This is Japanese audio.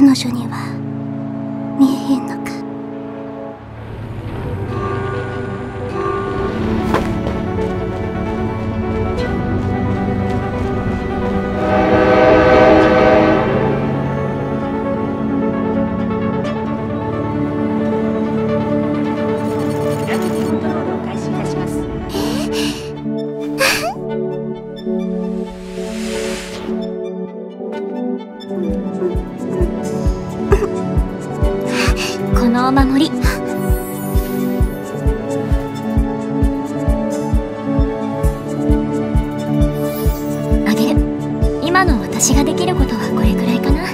彼女には見えへんのお守り。あげる。今の私ができることはこれくらいかな。